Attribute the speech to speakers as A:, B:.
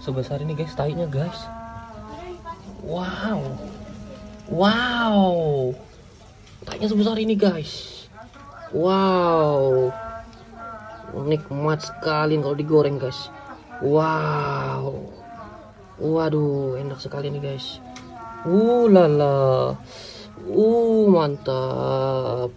A: Sebesar ini guys. Tainya guys. Wow. Wow. Tainya sebesar ini guys. Wow. Nikmat sekali kalau digoreng guys. Wow. Waduh enak sekali nih guys. Uh lala. Uh mantap